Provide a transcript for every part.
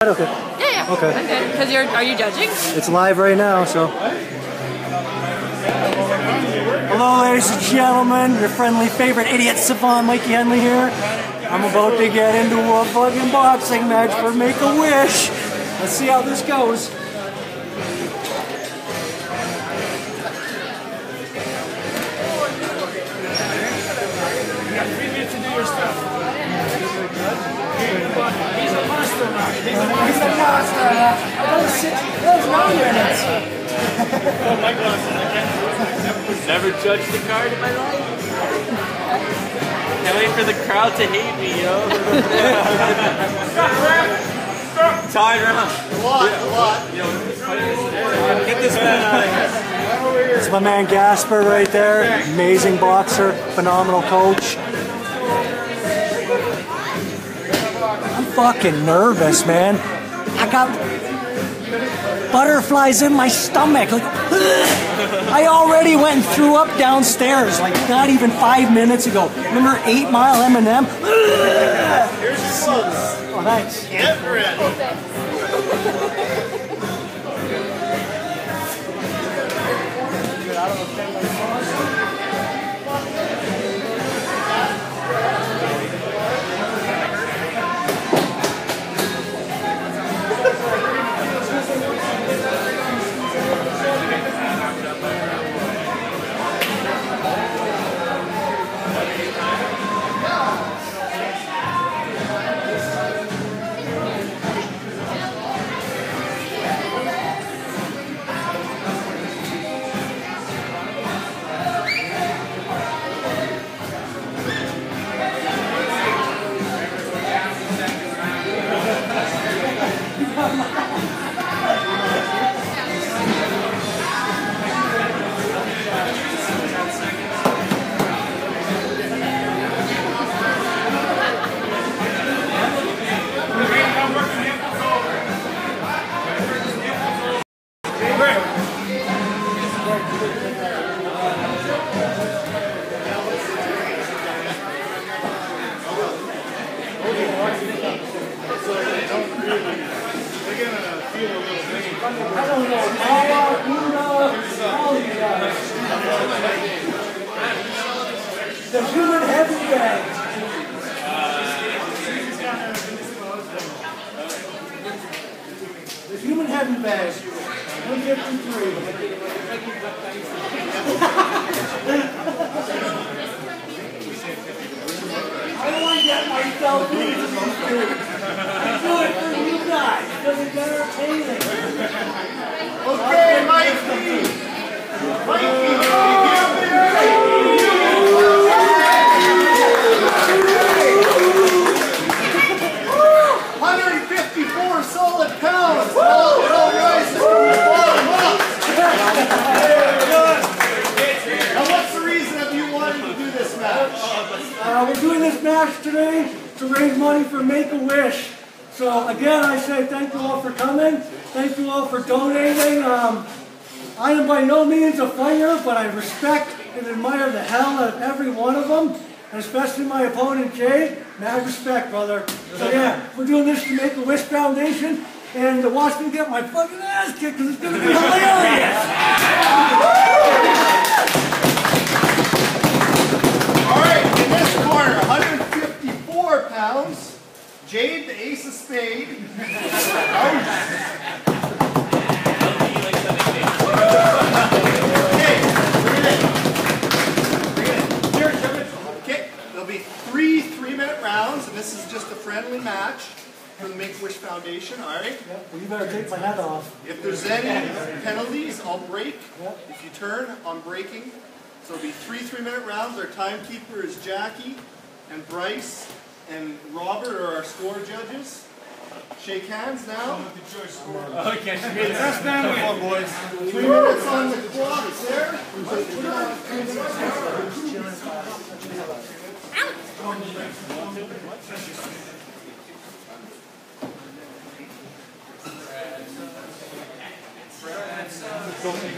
Okay. Yeah, yeah. Okay. I'm good. Because you're, are you judging? It's live right now, so. Hello, ladies and gentlemen. Your friendly favorite idiot savant, Mikey Henley here. I'm about to get into a fucking boxing match for Make a Wish. Let's see how this goes. Six, that was nine minutes. Never judged a card in my life. Can't wait for the crowd to hate me, yo. Time round. A lot. Get this man out of here. It's my man Gasper right there. Amazing boxer, phenomenal coach. I'm fucking nervous, man. I got butterflies in my stomach. Like, I already went and threw up downstairs, like not even five minutes ago. Remember Eight Mile Eminem? Here's your. Oh, thanks. Get ready. Myself these. I do it for you guys because it's entertaining. Okay, Mikey. Mikey, me 154 solid pounds. All, it all rises from the bottom up. Now, what's the reason of you wanting to do this match? We're doing this match today to raise money for Make-A-Wish. So again, I say thank you all for coming. Thank you all for donating. Um, I am by no means a fighter, but I respect and admire the hell out of every one of them, and especially my opponent Jay. Mad respect, brother. So yeah, we're doing this to Make-A-Wish Foundation, and to watch me get my fucking ass kicked because it's going to be hilarious. All right, in this corner, 154 pounds. Jade, the ace of spade. Okay, bring it in. Bring it in. Here, jump in. Okay, there'll be three three-minute rounds, and this is just a friendly match from the Make-A-Wish Foundation, all right? Well, you better take my head off. If there's any penalties, I'll break. Yep. If you turn, I'm breaking. So it'll be three three-minute rounds. Our timekeeper is Jackie and Bryce and Robert are our score judges. Shake hands now. Okay. Best man win. boys. Three minutes on the clock, sir. Are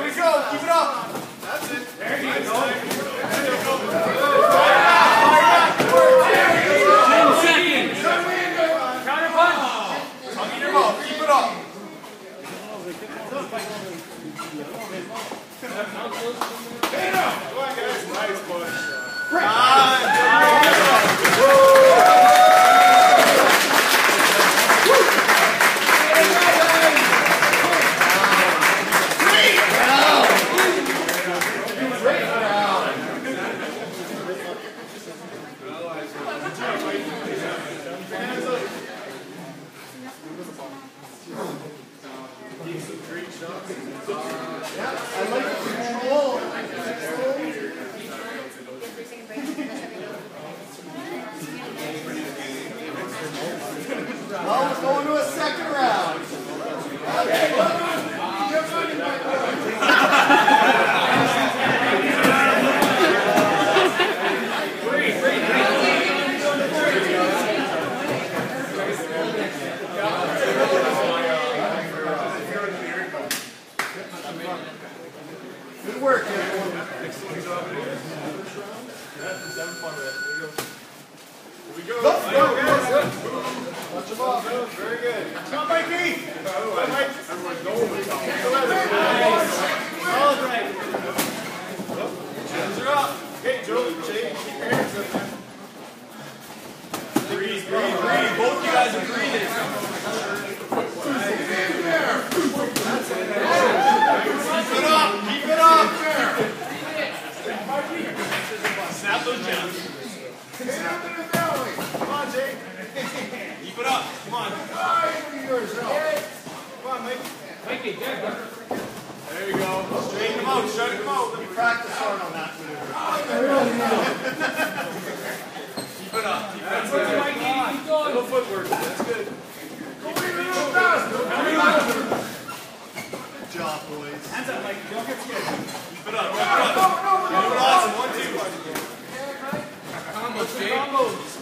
we go. Keep it up. There you go. Straighten him out. Shut him out. You practice hard on that maneuver. keep it up. Keep That's what you might need. Keep going. Little footwork. That's good. Go in a fast. Good job, boys. Hands up, Mike. Don't get scared. Keep it up. Keep it up. Keep it awesome. One, two. Combos, Jake. Combos.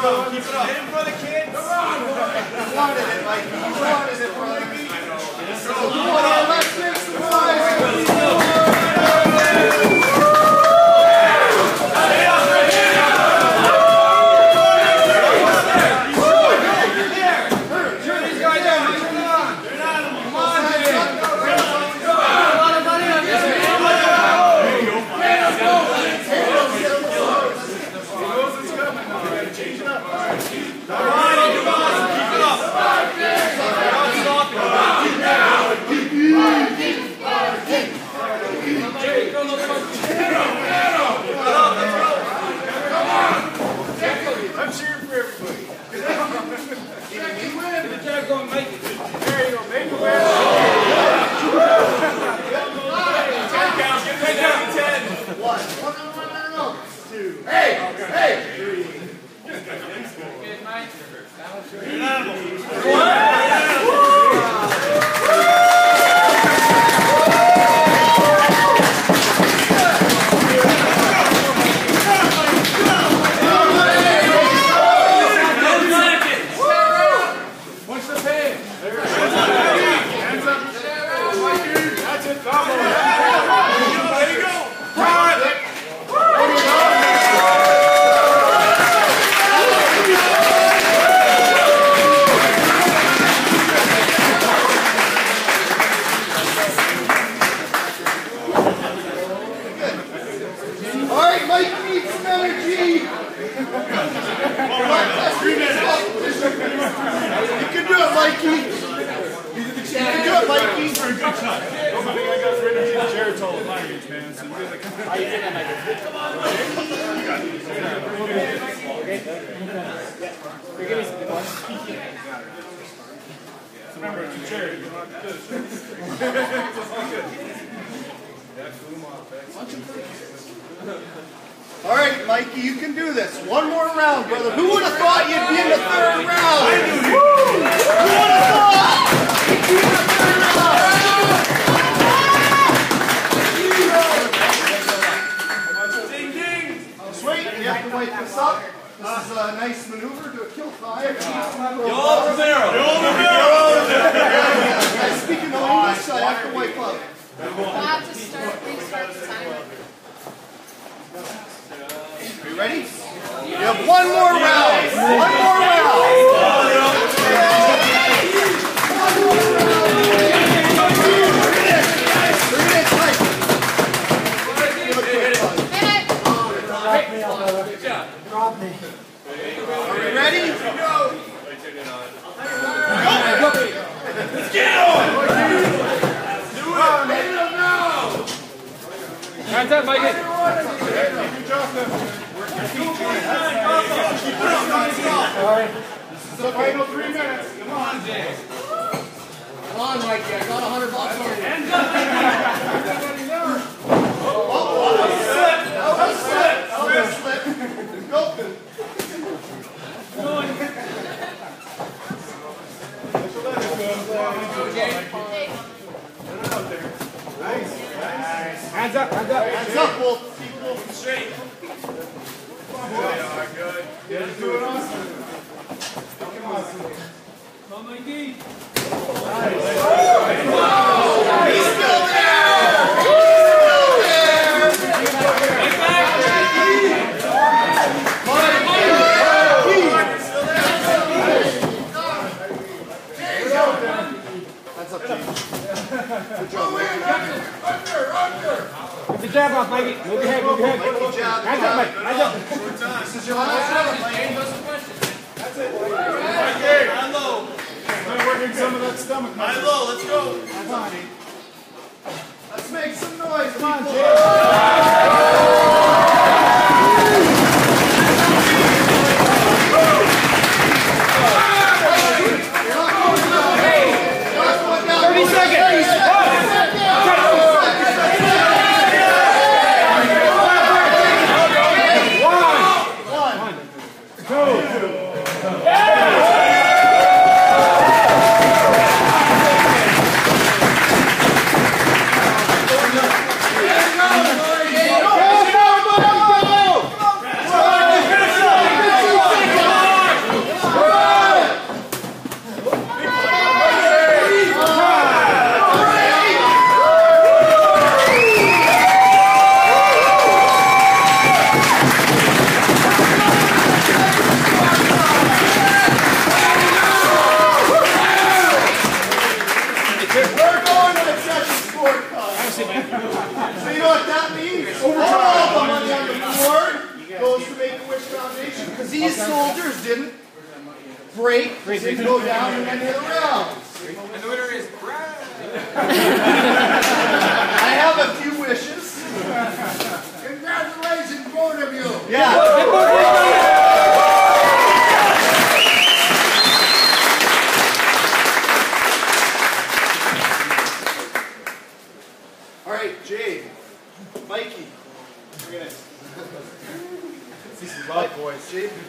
He's strong. Keep it up. Hit him for the kids. Come on. You wanted it, Mikey. You wanted it, brother. Come on, let's make some Remember, it's a chair. You don't have to do this. It's all good. Yeah, cool off? All right, Mikey, you can do this. One more round, brother. Who would have thought you'd be in the third round? I knew you. Who would have thought? Me. Are we ready? Go. Let's get on. Do it. Oh, Hands up, Mikey! This is the final three minutes. Come on, Jay. Come on, Mikey. I got a hundred bucks on you. Elbow slip. Go. Hands up, hands up. Hands up, both people. Straight. Good. Yeah, doing awesome. Come on, Come on, Mikey. He's still there. He's still there. That's up to you. Get the jab off, Mikey. Move your head, move your head. Hands up. Mike. Hands up. This is your last round, Mikey. High low. Start working some of that stomach. High low. Let's go. Come on, Let's make some noise, come on, Thirty these soldiers didn't break, they didn't go down in any of the rounds. And the winner is Brad. I have a few wishes. Congratulations, both of you. Yeah. All right, Jade, Mikey. We're gonna. This is love, boys. Jade.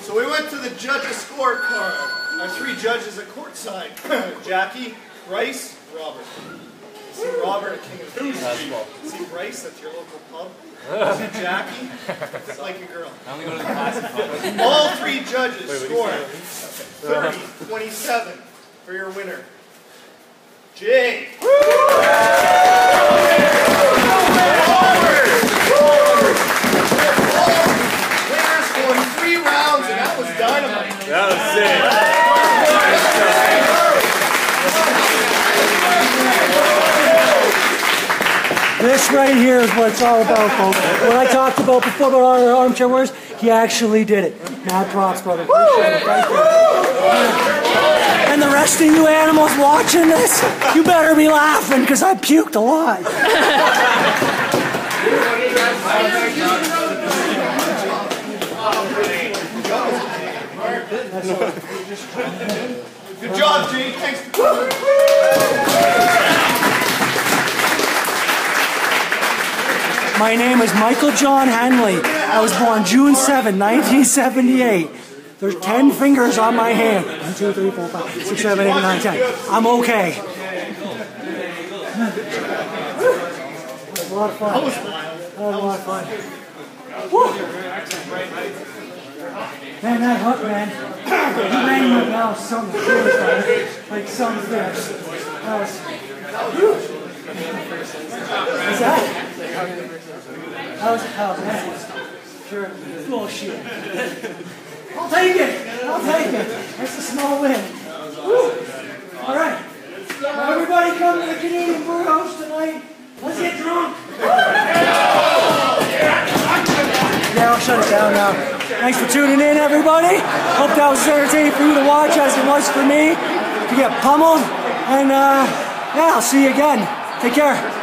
So we went to the judges' scorecard. Our three judges at courtside: Jackie, Bryce, Robert. See Robert at King of Queens. See Bryce, that's your local pub. See Jackie, it's like a girl. I only go to the classic. All three judges scored 30 27 for your winner. Jay. This right here is what it's all about, folks. What I talked about before about our armchair warriors, he actually did it. Mad props, brother. Thank you. And the rest of you animals watching this, you better be laughing because I puked a lot. Good job, Jay. Thanks for coming. My name is Michael John Henley. I was born June 7, 1978. There's 10 fingers on my hand. 1, 2, 3, 4, 5, 6, 7, 8, 9, 10. I'm okay. A lot of fun. That was a lot of fun. Woo. Man, that hook, man. You rang me now, something. Like something fierce. That was. Whew. What's that? A house, man. Sure. Bullshit. I'll take it. I'll take it. That's a small win. Woo. All right. Everybody come to the Canadian Brew tonight. Let's get drunk. Yeah, I'll shut it down now. Thanks for tuning in, everybody. Hope that was as entertaining for you to watch as it was for me to get pummeled. And uh, yeah, I'll see you again. Take care.